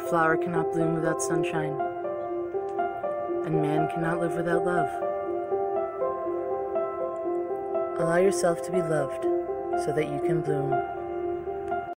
A flower cannot bloom without sunshine, and man cannot live without love. Allow yourself to be loved so that you can bloom.